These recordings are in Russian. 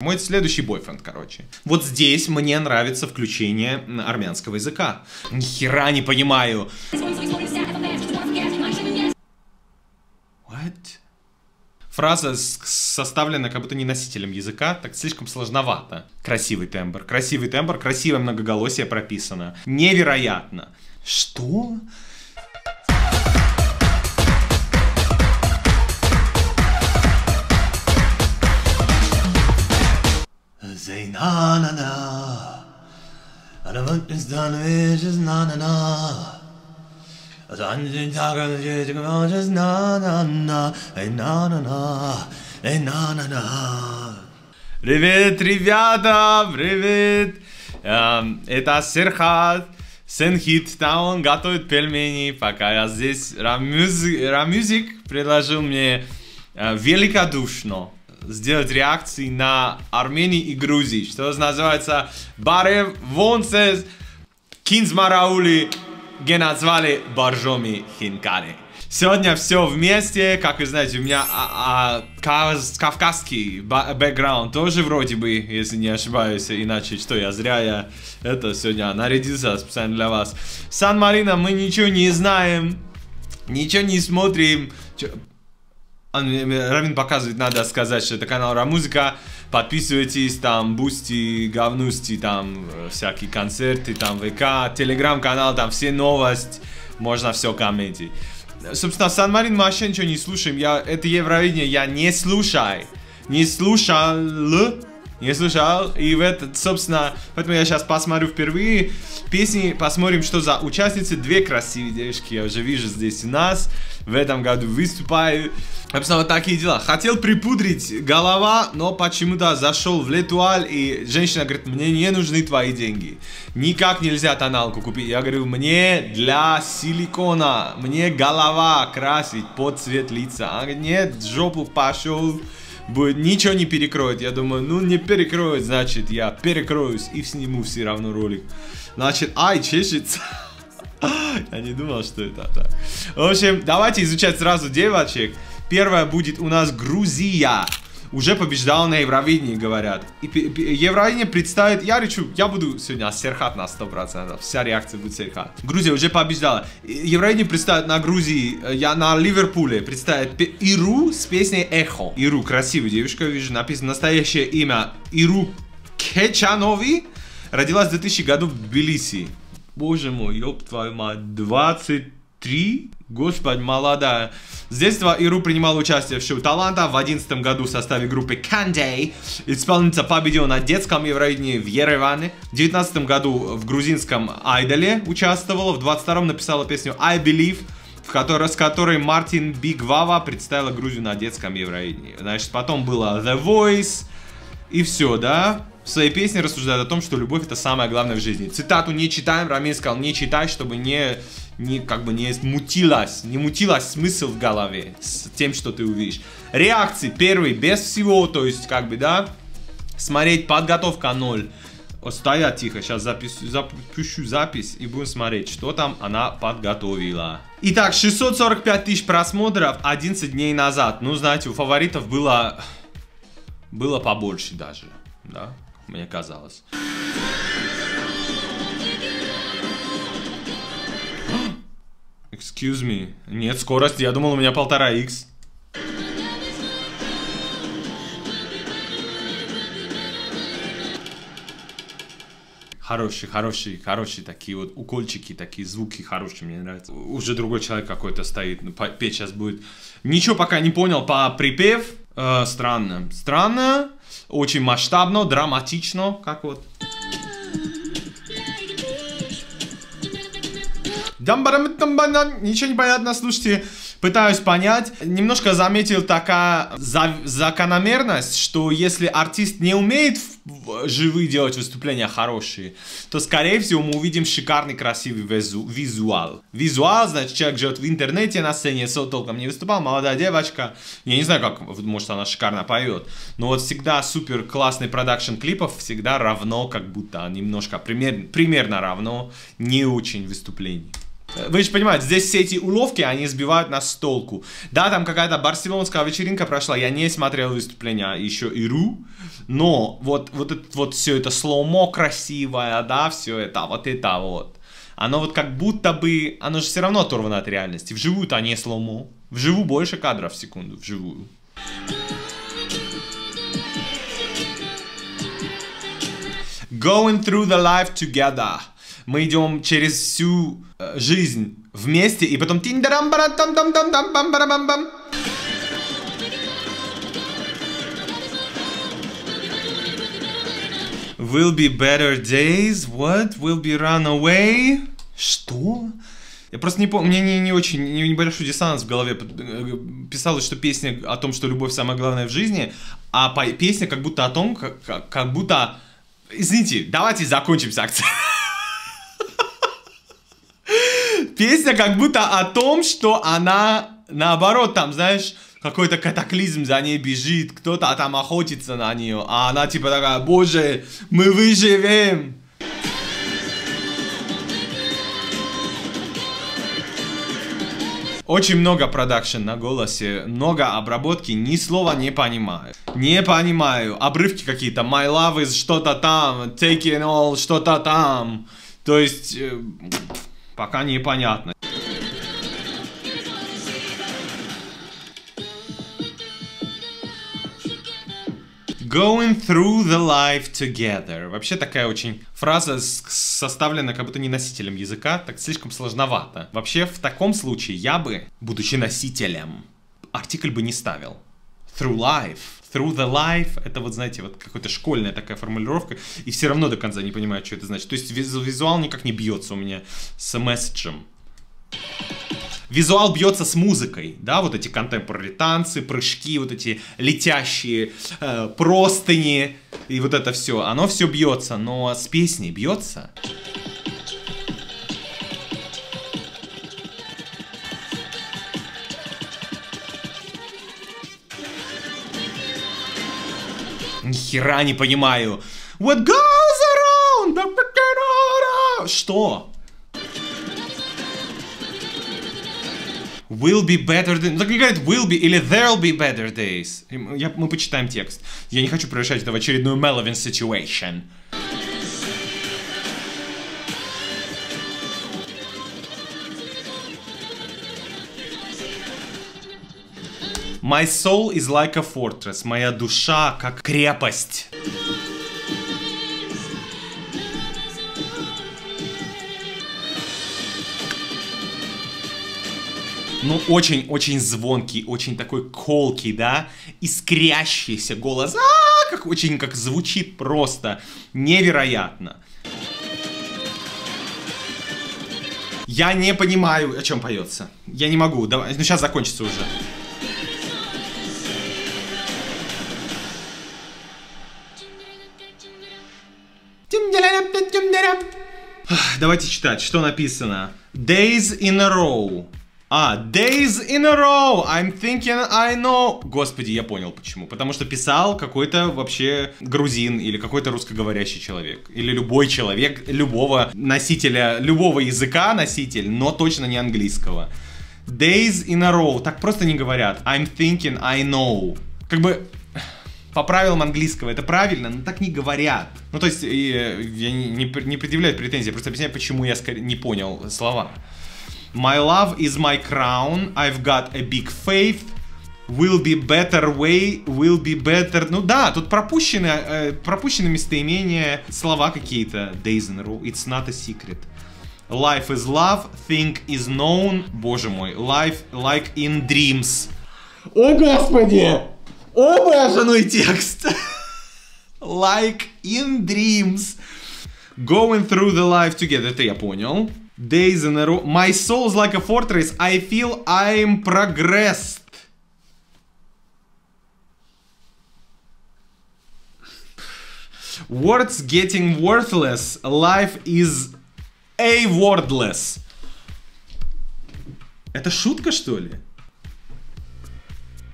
Мой следующий бойфренд, короче. Вот здесь мне нравится включение армянского языка. Ни хера не понимаю. What? Фраза составлена как будто не носителем языка, так слишком сложновато. Красивый тембр, красивый тембр, красивое многоголосие прописано. Невероятно. Что? Say na na na. And I want this done, it's just na na na. Just на на на, эй на на на, эй на на на. Привет, ребята, привет. Это Серхат. Сенхит, там он готовит пельмени, пока я здесь. Рамюзик предложил мне великодушно сделать реакции на Армении и Грузии, что называется Барев Вонсес Кинзмараули Геназвали Боржоми Хинкали. Сегодня все вместе, как вы знаете, у меня а, а, кав, кавказский бэкграунд тоже вроде бы, если не ошибаюсь, иначе что я зря я это сегодня нарядился специально для вас. Сан-Марино мы ничего не знаем, ничего не смотрим. Равин показывает, надо сказать, что это канал Ра Музыка. Подписывайтесь, там, Бусти, Говнусти, там, э, всякие концерты, там, ВК, Телеграм-канал, там, все новости, можно все комментить. Собственно, Сан-Марин мы вообще ничего не слушаем, я, это Евровидение я не слушаю, не слушал, не слушал, и в этот, собственно, поэтому я сейчас посмотрю впервые песни, посмотрим, что за участницы, две красивые девушки, я уже вижу здесь у нас, в этом году выступаю. Собственно, вот такие дела. Хотел припудрить голова, но почему-то зашел в Летуаль, и женщина говорит, мне не нужны твои деньги. Никак нельзя тоналку купить. Я говорю, мне для силикона, мне голова красить под цвет лица. Она говорит, нет, жопу пошел будет, ничего не перекроет. Я думаю, ну не перекроет, значит я перекроюсь и сниму все равно ролик. Значит, ай, чешется. Я не думал, что это так. В общем, давайте изучать сразу девочек. Первая будет у нас Грузия. Уже побеждала на Евровидении, говорят. И Евровидение представит... Я речу, я буду сегодня Серхат на 100%. Вся реакция будет Серхат. Грузия уже побеждала. Евровидение представит на Грузии, э, я на Ливерпуле представит Иру с песней Эхо. Иру, красивая девушка, вижу, написано настоящее имя. Иру Кечанови. Родилась в 2000 году в Тбилиси. Боже мой, ёб твою мать, 23? Господи, молодая. С детства Иру принимала участие в шоу таланта. В 2011 году в составе группы Kandey. Исполнительница победила на детском Евровидении в Ереване. В 2019 году в грузинском Айдоле участвовала. В 2022 написала песню I Believe в которой, с которой Мартин Бигвава представила Грузию на детском Евровидении. Значит, потом было The Voice, и все, да? в своей песне рассуждает о том, что любовь это самое главное в жизни. Цитату не читаем, Рамин сказал, не читай, чтобы не, не, как бы не мутилась, не мутилась смысл в голове с тем, что ты увидишь. Реакции, первый, без всего, то есть, как бы, да, смотреть, подготовка ноль. Стоять тихо, сейчас запись, запущу запись и будем смотреть, что там она подготовила. Итак, 645 тысяч просмотров 11 дней назад. Ну, знаете, у фаворитов было, было побольше даже, да мне казалось. Excuse me. Нет, скорость. Я думал, у меня полтора x. Хорошие, хорошие, хорошие такие вот укольчики, такие звуки хорошие, мне нравятся. Уже другой человек какой-то стоит, ну, петь сейчас будет. Ничего пока не понял по припев. Э, странно. Странно, очень масштабно, драматично, как вот. Ничего не понятно, слушайте пытаюсь понять. Немножко заметил такая за закономерность, что если артист не умеет живые делать выступления хорошие, то скорее всего мы увидим шикарный красивый визу визуал. Визуал, значит, человек живет в интернете на сцене, толком не выступал, молодая девочка, я не знаю, как, может она шикарно поет, но вот всегда супер классный продакшн клипов всегда равно, как будто немножко, пример, примерно равно не очень выступлений. Вы же понимаете, здесь все эти уловки, они сбивают нас с толку. Да, там какая-то барселонская вечеринка прошла, я не смотрел выступления еще Иру, но вот, вот, это, вот все это slow-mo красивое, да, все это, вот это вот. Оно вот как будто бы, оно же все равно оторвано от реальности. Вживую-то не slow-mo. Вживую больше кадров в секунду, вживую. Going through the life together. Мы идем через всю э, жизнь вместе, и потом тиндарам там там там там там бам бам Will be better days. What? Will be run away. Что? Я просто не помню, мне не, не очень, не, небольшой диссонанс в голове. Э, писалось, что песня о том, что любовь самое главное в жизни, а песня как будто о том, как, как, как будто... Извините, давайте закончим с акцией. Песня как будто о том, что она, наоборот, там, знаешь, какой-то катаклизм за ней бежит, кто-то там охотится на нее, а она типа такая, боже, мы выживем. Очень много продакшн на голосе, много обработки, ни слова не понимаю. Не понимаю. Обрывки какие-то. My love is что-то там, taking all что-то там. То есть, э, пока непонятно. Going through the life together. Вообще такая очень фраза составлена как будто не носителем языка, так слишком сложновато. Вообще в таком случае я бы, будучи носителем, артикль бы не ставил. Through life. Through the life, это вот, знаете, вот какая-то школьная такая формулировка, и все равно до конца не понимаю, что это значит. То есть визуал никак не бьется у меня с месседжем визуал бьется с музыкой, да, вот эти контемпорари танцы, прыжки, вот эти летящие э, простыни и вот это все, оно все бьется, но с песней бьется. Ни хера не понимаю. What goes around? Что? will be better days. Так не говорит will be или there'll be better days. Я, мы почитаем текст. Я не хочу превращать это в очередную Melvin situation. My soul is like a fortress. Моя душа как крепость. ну, очень-очень звонкий, очень такой колкий, да, искрящийся голос, а, -а, -а как очень, как звучит просто невероятно. Я не понимаю, о чем поется. Я не могу. Давай, ну сейчас закончится уже. Давайте читать, что написано. Days in a row. А, days in a row, I'm thinking I know. Господи, я понял почему. Потому что писал какой-то вообще грузин или какой-то русскоговорящий человек. Или любой человек, любого носителя, любого языка носитель, но точно не английского. Days in a row, так просто не говорят. I'm thinking I know. Как бы по правилам английского это правильно, но так не говорят. Ну, то есть, я не, не, не предъявляю претензий, просто объясняю, почему я не понял слова. My love is my crown, I've got a big faith, will be better way, will be better... Ну да, тут пропущены, э, пропущены местоимения, слова какие-то. Days in a row, it's not a secret. Life is love, think is known. Боже мой, life like in dreams. О, господи! О, боже мой текст! like in dreams. Going through the life together, это я понял days in a row. My soul's like a fortress. I feel I'm progressed. Words getting worthless. Life is a wordless. Это шутка, что ли?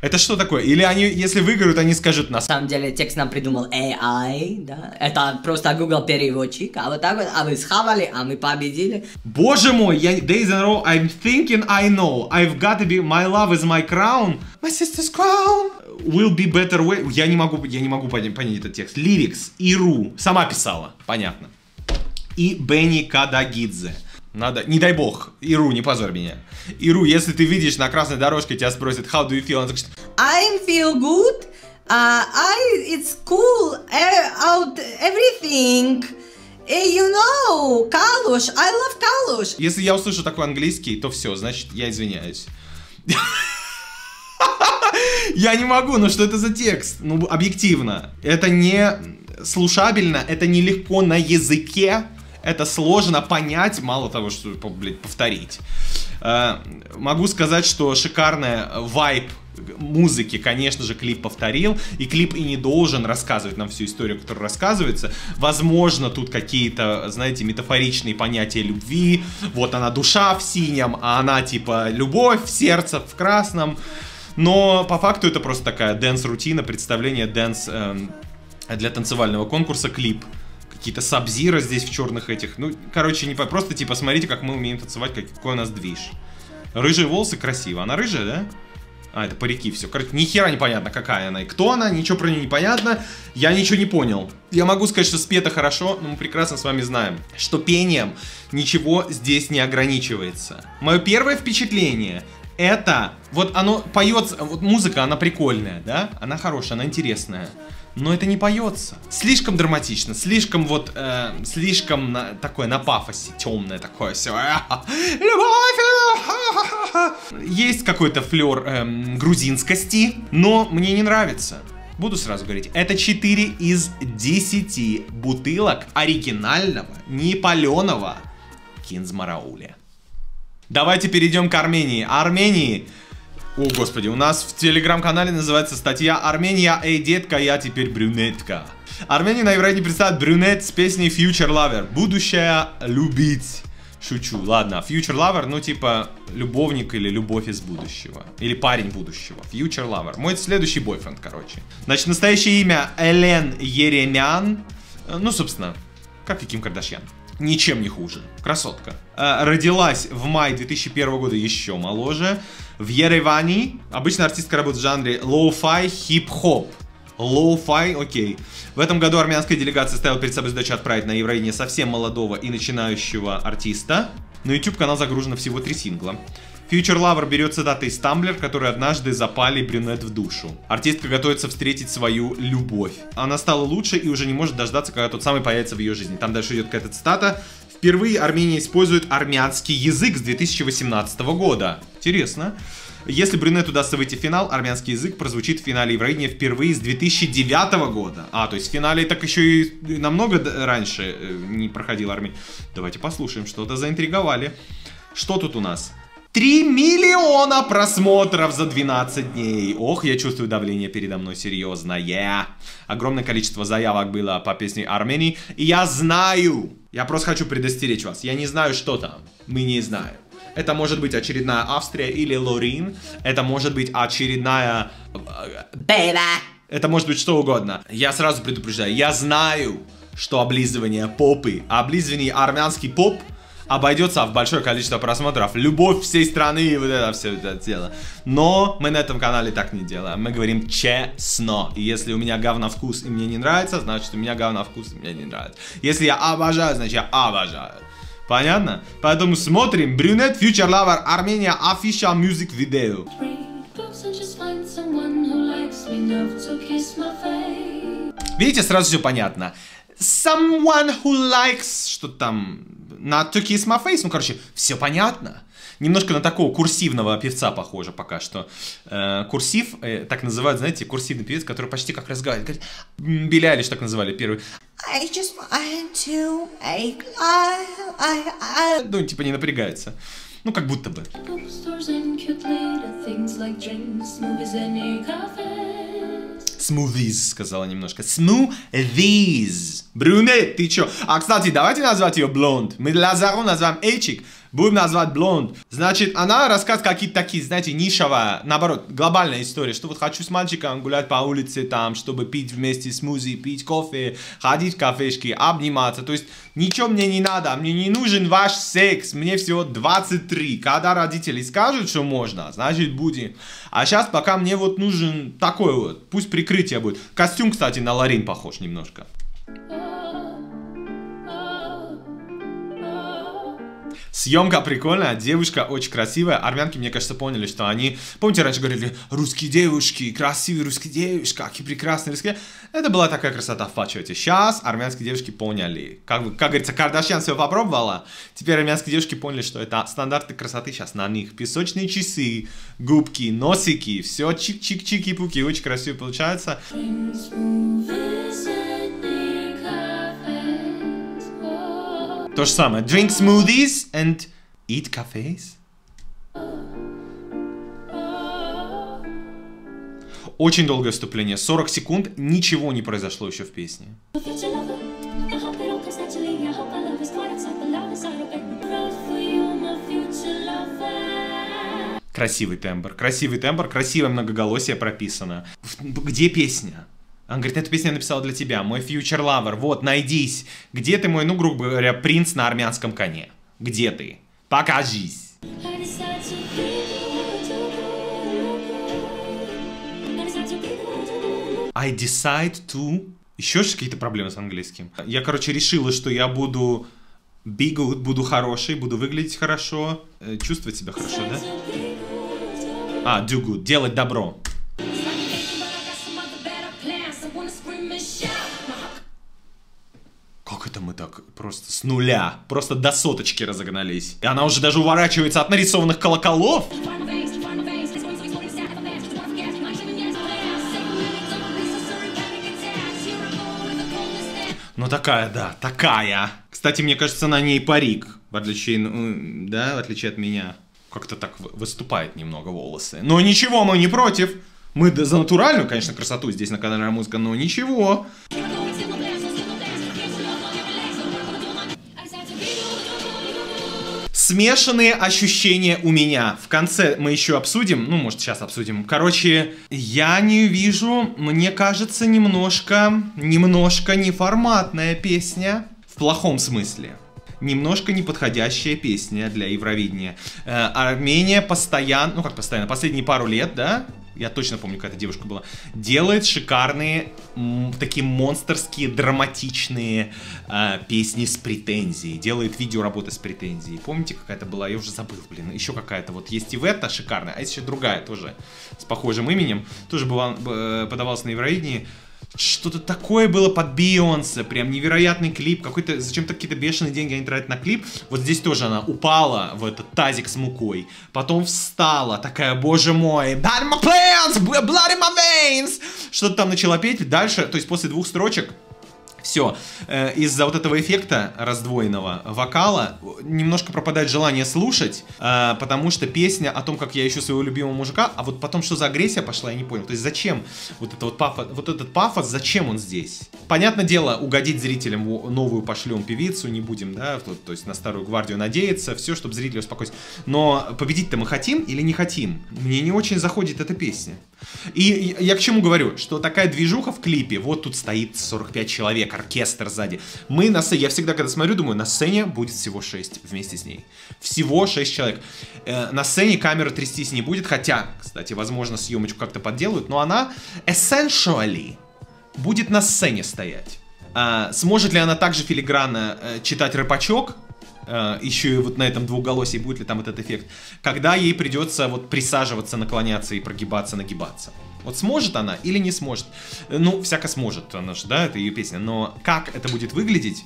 Это что такое? Или они, если выиграют, они скажут нас. На самом деле текст нам придумал AI, да. Это просто Google переводчик. А вот так вот, а вы схавали, а мы победили. Боже мой, я days in a row, I'm thinking I know. I've got to be, my love is my crown. My sister's crown will be better way. Я не могу, я не могу понять, понять этот текст. Lyrics, Иру, сама писала, понятно. И Бенни Кадагидзе. Надо, не дай бог, Иру, не позорь меня. Иру, если ты видишь на красной дорожке, тебя спросят, how do you feel? Она скажет, I feel good. Uh, I, it's cool. Out everything. Uh, you know, Калуш. I love Калуш. если я услышу такой английский, то все, значит, я извиняюсь. Я не могу, ну что это за текст? Ну, объективно. Это не слушабельно, это нелегко на языке, это сложно понять, мало того, что, блядь, повторить. Э, могу сказать, что шикарная вайп музыки, конечно же, клип повторил, и клип и не должен рассказывать нам всю историю, которая рассказывается. Возможно, тут какие-то, знаете, метафоричные понятия любви. Вот она душа в синем, а она типа любовь в сердце в красном. Но по факту это просто такая dance -рутина, представление dance эм, для танцевального конкурса клип. Какие-то Sub-Zero здесь в черных этих. Ну, короче, не просто типа смотрите, как мы умеем танцевать, как- какой у нас движ. Рыжие волосы красиво. Она рыжая, да? А, это парики, все. Короче, ни хера непонятно, какая она и кто она, ничего про нее не понятно. Я ничего не понял. Я могу сказать, что спето хорошо, но мы прекрасно с вами знаем, что пением ничего здесь не ограничивается. Мое первое впечатление это, вот оно поется, вот музыка, она прикольная, да? Она хорошая, она интересная. Но это не поется. Слишком драматично, слишком вот, э, слишком на- такое на пафосе, темное такое все. Любовь! Есть какой-то флер эм, грузинскости, но мне не нравится. Буду сразу говорить, это 4 из 10 бутылок оригинального, не паленого кинзмарауля. Давайте перейдем к Армении. Армении. О, господи, у нас в телеграм-канале называется статья «Армения, эй, детка, я теперь брюнетка». Армения на Евровидении представит брюнет с песней Future Lover. Будущее любить. Шучу, ладно. Future Lover, ну типа любовник или любовь из будущего. Или парень будущего. Future Lover. Мой следующий бойфренд, короче. Значит, настоящее имя Элен Еремян. Э, Ну, собственно, как и Ким Кардашьян. Ничем не хуже. Красотка. Э, Родилась в мае 2001 года еще моложе. В Ереване. Обычно артистка работает в жанре lo-fi, хип-хоп. Lo-fi, окей. В этом году армянская делегация ставила перед собой задачу отправить на Евровидение совсем молодого и начинающего артиста. На YouTube канал загружено всего три сингла. Future Lover берет цитаты из Tumblr, которые однажды запали Brunette в душу. Артистка готовится встретить свою любовь. Она стала лучше и уже не может дождаться, когда тот самый появится в ее жизни. Там дальше идет какая-то цитата. Впервые Армения использует армянский язык с 2018 года. Интересно. Если брюнет удастся выйти в финал, армянский язык прозвучит в финале Евровидения впервые с 2009 года. А, то есть в финале так еще и намного раньше э, не проходил Армения. Давайте послушаем, что-то заинтриговали. Что тут у нас? 3 миллиона просмотров за 12 дней. Ох, я чувствую давление передо мной серьезное. Огромное количество заявок было по песне Армении. И я знаю, я просто хочу предостеречь вас. Я не знаю, что там. Мы не знаем. Это может быть очередная Австрия или Лорин. Это может быть очередная... Бэйба. Это может быть что угодно. Я сразу предупреждаю. Я знаю, что облизывание попы, облизывание армянский поп обойдется в большое количество просмотров. Любовь всей страны и вот это все это дело. Но мы на этом канале так не делаем. Мы говорим честно. И если у меня говна вкус и мне не нравится, значит у меня говна вкус и мне не нравится. Если я обожаю, значит я обожаю. Понятно? Поэтому смотрим. Брюнет Future Lover Армения Official Music Video. Видите, сразу все понятно. Someone who likes, что там, not to kiss my face, ну, короче, все понятно. Немножко на такого курсивного певца похоже пока что. Э, курсив, э, так называют, знаете, курсивный певец, который почти как разговаривает. Говорит, «М, Билли так называли первый. I just want to make love. I, I... Ну, типа не напрягается. Ну, как будто бы. Smoothies, сказала немножко. Smoothies. Брюнет, ты чё? А, кстати, давайте назвать ее блонд. Мы Лазару называем Эчик. Будем назвать блонд. Значит, она рассказывает какие-то такие, знаете, нишевая, наоборот, глобальная история, что вот хочу с мальчиком гулять по улице, там, чтобы пить вместе смузи, пить кофе, ходить в кафешки, обниматься. То есть, ничего мне не надо, мне не нужен ваш секс, мне всего 23. Когда родители скажут, что можно, значит будем. А сейчас пока мне вот нужен такой вот, пусть прикрытие будет. Костюм, кстати, на Ларин похож немножко. Съемка прикольная, девушка очень красивая. Армянки, мне кажется, поняли, что они... Помните, раньше говорили, русские девушки, красивые русские девушки, какие прекрасные русские. Это была такая красота в. Сейчас армянские девушки поняли. Как, как говорится, Кардашьян все попробовала. Теперь армянские девушки поняли, что это стандарты красоты сейчас на них. Песочные часы, губки, носики, все чик-чик-чики-пуки. Очень красиво получается. Drinks, То же самое. Drink smoothies and eat cafes. Очень долгое вступление, 40 секунд, ничего не произошло еще в песне. Красивый тембр, красивый тембр, красивое многоголосие прописано. Где песня? Он говорит, эту песню я написал для тебя, мой future lover, вот, найдись. Где ты мой, ну, грубо говоря, принц на армянском коне? Где ты? Покажись. I decide to... Еще же какие-то проблемы с английским. Я, короче, решила, что я буду be good, буду хороший, буду выглядеть хорошо, э, чувствовать себя хорошо, да? А, do good, делать добро. Мы так просто с нуля, просто до соточки разогнались? И она уже даже уворачивается от нарисованных колоколов. Ну такая, да, такая. Кстати, мне кажется, на ней парик, в отличие, ну, да, в отличие от меня. Как-то так вы- выступает немного волосы. Но ничего, мы не против. Мы за натуральную, конечно, красоту здесь на канале Музыка, но ничего. Смешанные ощущения у меня. В конце мы еще обсудим, ну, может, сейчас обсудим. Короче, я не вижу, мне кажется, немножко, немножко неформатная песня. В плохом смысле. Немножко неподходящая песня для Евровидения. Э, Армения постоянно, ну как постоянно, последние пару лет, да, я точно помню, какая-то девушка была, делает шикарные, такие монстрские, драматичные э, песни с претензией, делает видеоработы с претензией. Помните, какая-то была, я уже забыл, блин, еще какая-то, вот есть и это шикарная, а есть еще другая тоже с похожим именем, тоже была, э, подавалась на Евровидении. Что-то такое было под Бейонсе, прям невероятный клип, какой-то, зачем-то какие-то бешеные деньги они тратят на клип. Вот здесь тоже она упала в этот тазик с мукой, потом встала, такая, боже мой, my plans, blood in my veins, что-то там начала петь, дальше, то есть после двух строчек, все, из-за вот этого эффекта раздвоенного вокала немножко пропадает желание слушать, э, потому что песня о том, как я ищу своего любимого мужика, а вот потом что за агрессия пошла, я не понял. То есть зачем вот, это вот, пафос, вот этот пафос, зачем он здесь? Понятное дело, угодить зрителям новую пошлем певицу, не будем, да, то, то есть на старую гвардию надеяться, все, чтобы зрители успокоились. Но победить-то мы хотим или не хотим? Мне не очень заходит эта песня. И я к чему говорю, что такая движуха в клипе, вот тут стоит 45 человек, оркестр сзади. Мы на сцене, я всегда, когда смотрю, думаю, на сцене будет всего 6 вместе с ней. Всего 6 человек. Э, на сцене камера трястись не будет, хотя, кстати, возможно, съемочку как-то подделают, но она essentially будет на сцене стоять. А, сможет ли она также филигранно э, читать рэпачок, э, еще и вот на этом двухголосии будет ли там этот эффект, когда ей придется вот присаживаться, наклоняться и прогибаться, нагибаться. Вот сможет она или не сможет? Э, Ну, всяко сможет, она же, да, это ее песня, но как это будет выглядеть,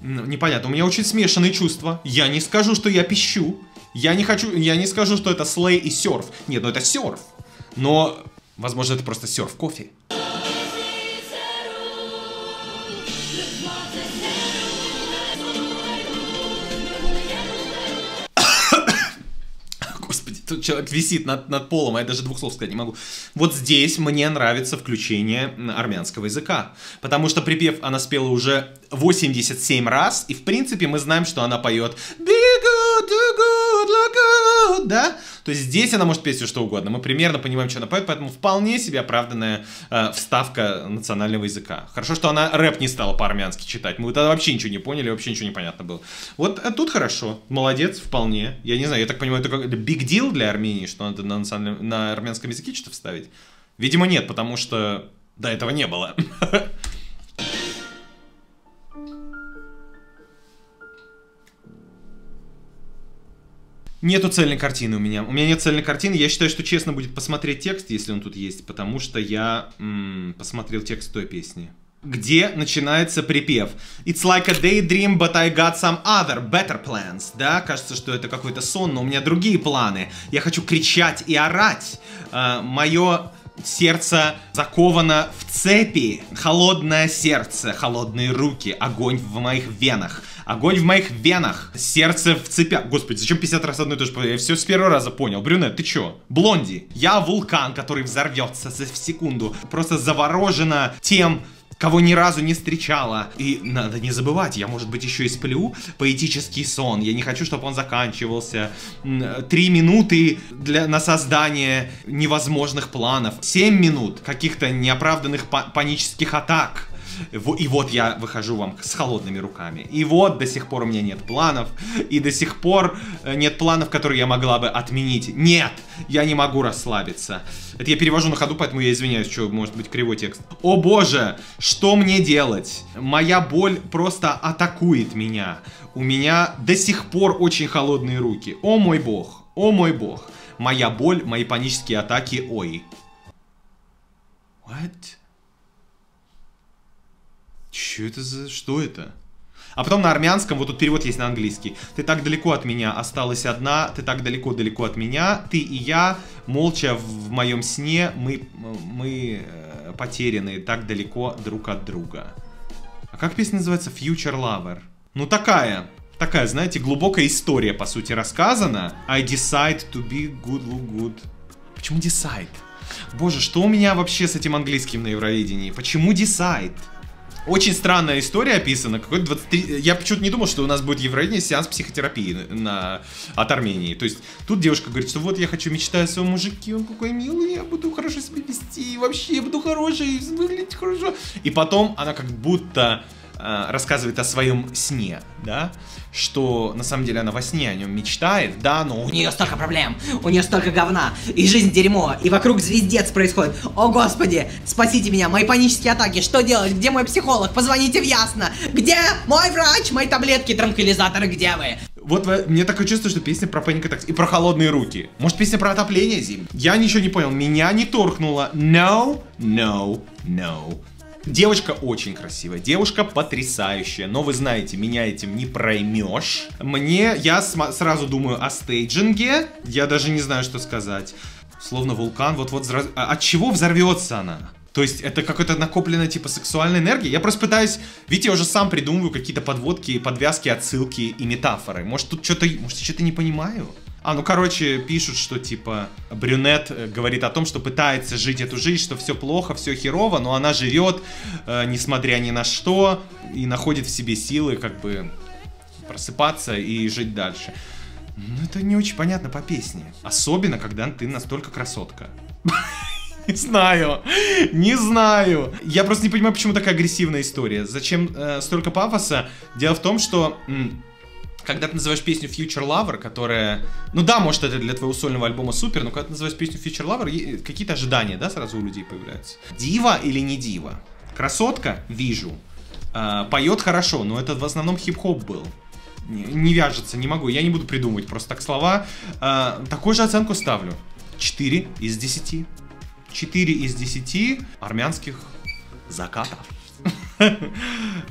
непонятно. У меня очень смешанные чувства. Я не скажу, что я пищу. Я не хочу, я не скажу, что это слей и серф. Нет, ну это серф. Но, возможно, это просто серф кофе. Человек висит над, над полом, а я даже двух слов сказать не могу. Вот здесь мне нравится включение армянского языка. Потому что припев она спела уже 87 раз, и в принципе мы знаем, что она поет «Be good, do good, good, да? То здесь она может петь все что угодно. Мы примерно понимаем, что она поет, поэтому вполне себе оправданная э, вставка национального языка. Хорошо, что она рэп не стала по-армянски читать. Мы тогда вообще ничего не поняли, вообще ничего не понятно было. Вот а тут хорошо. Молодец, вполне. Я не знаю, я так понимаю, это как big deal для Армении, что надо на, национальном- на армянском языке что-то вставить? Видимо, нет, потому что до этого не было. Нету цельной картины у меня. У меня нет цельной картины. Я считаю, что честно будет посмотреть текст, если он тут есть, потому что я м, посмотрел текст той песни. Где начинается припев. It's like a daydream, but I got some other better plans. Да, кажется, что это какой-то сон, но у меня другие планы. Я хочу кричать и орать. мое сердце заковано в цепи. Холодное сердце, холодные руки, огонь в моих венах. Огонь в моих венах, сердце в цепях. Господи, зачем 50 раз одно и то же? Я все с первого раза понял. Брюнет, ты чё? Блонди. Я вулкан, который взорвется за секунду. Просто заворожена тем, кого ни разу не встречала. И надо не забывать, я, может быть, еще и сплю поэтический сон. Я не хочу, чтобы он заканчивался. Три минуты для, на создание невозможных планов. Семь минут каких-то неоправданных па- панических атак. И вот я выхожу вам с холодными руками. И вот до сих пор у меня нет планов. И до сих пор э, нет планов, которые я могла бы отменить. Нет, я не могу расслабиться. Это я перевожу на ходу, поэтому я извиняюсь, что может быть кривой текст. О боже, что мне делать? Моя боль просто атакует меня. У меня до сих пор очень холодные руки. О мой бог, о мой бог. Моя боль, мои панические атаки, ой. What? Че это за... Что это? А потом на армянском, вот тут перевод есть на английский. Ты так далеко от меня, осталась одна, ты так далеко-далеко от меня, ты и я, молча в моем сне, мы, мы э, потеряны так далеко друг от друга. А как песня называется? Future Lover. Ну такая, такая, знаете, глубокая история, по сути, рассказана. I decide to be good, look good. Почему decide? Боже, что у меня вообще с этим английским на Евровидении? Почему decide? Очень странная история описана. Какой-то 23... Я почему-то не думал, что у нас будет Евровидение сеанс психотерапии на... от Армении. То есть тут девушка говорит, что вот я хочу, мечтаю о своем мужике, он какой милый, я буду хорошо себя вести, вообще я буду хороший, выглядеть хорошо. И потом она как будто рассказывает о своем сне, да, что на самом деле она во сне о нем мечтает, да, но у нее столько проблем, у нее столько говна, и жизнь дерьмо, и вокруг звездец происходит. О господи, спасите меня, мои панические атаки, что делать, где мой психолог, позвоните в Ясно, где мой врач, мои таблетки, транквилизаторы, где вы? Вот э, мне такое чувство, что песня про паник и про холодные руки. Может, песня про отопление зим? Я ничего не понял, меня не торкнуло. No, no, no. Девушка очень красивая, девушка потрясающая, но вы знаете, меня этим не проймешь. Мне, я сразу думаю о стейджинге, я даже не знаю, что сказать. Словно вулкан, вот-вот, взра- а от чего взорвется она? То есть это какая-то накопленная типа сексуальная энергия. Я просто пытаюсь, видите, я уже сам придумываю какие-то подводки, подвязки, отсылки и метафоры. Может тут что-то, может я что-то не понимаю? А, ну короче, пишут, что типа брюнет э, говорит о том, что пытается жить эту жизнь, что все плохо, все херово, но она живет, э, несмотря ни на что, и находит в себе силы как бы просыпаться и жить дальше. Ну, это не очень понятно по песне. Особенно, когда ты настолько красотка. Не знаю, не знаю. Я просто не понимаю, почему такая агрессивная история. Зачем э, столько пафоса? Дело в том, что когда ты называешь песню Future Lover, которая... Ну да, может, это для твоего сольного альбома супер, но когда ты называешь песню Future Lover, какие-то ожидания, да, сразу у людей появляются. Дива или не дива? Красотка? Вижу. А, поет хорошо, но это в основном хип-хоп был. Не, не вяжется, не могу, я не буду придумывать просто так слова. А, такую же оценку ставлю. 4 из 10. 4 из 10 армянских закатов.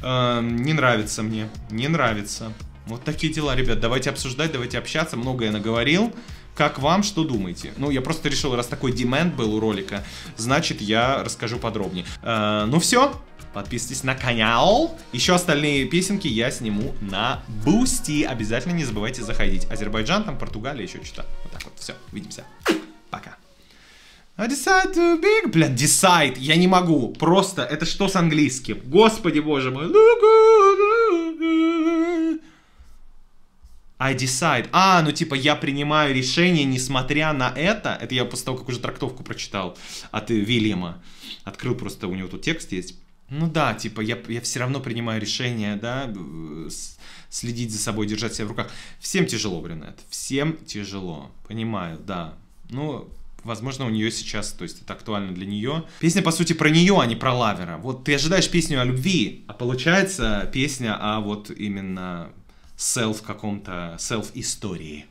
Э, Не нравится мне, не нравится. Вот такие дела, ребят. Давайте обсуждать, давайте общаться. Много я наговорил. Как вам, что думаете? Ну, я просто решил, раз такой demand был у ролика, значит, я расскажу подробнее. Э, Ну все, подписывайтесь на канал. Еще остальные песенки я сниму на Бусти. Обязательно не забывайте заходить. Азербайджан, там Португалия, еще что-то. Вот так вот. Все, увидимся. Пока. I decide to be... Блин, decide. Я не могу. Просто, это что с английским? Господи боже мой. I decide. А, ну типа я принимаю решение, несмотря на это. Это я после того, как уже трактовку прочитал от Вильяма. Открыл просто, у него тут текст есть. Ну да, типа я, я все равно принимаю решение, да, следить за собой, держать себя в руках. Всем тяжело, Брюнет, всем тяжело, понимаю, да. Ну, возможно, у нее сейчас, то есть это актуально для нее. Песня, по сути, про нее, а не про лавера. Вот ты ожидаешь песню о любви, а получается песня о вот именно селф каком-то, селф-истории.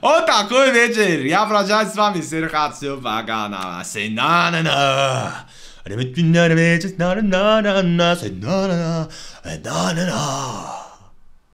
Вот такой вечер. Я прощаюсь с вами, Серхацию Баганова. Say на на на на на на на на на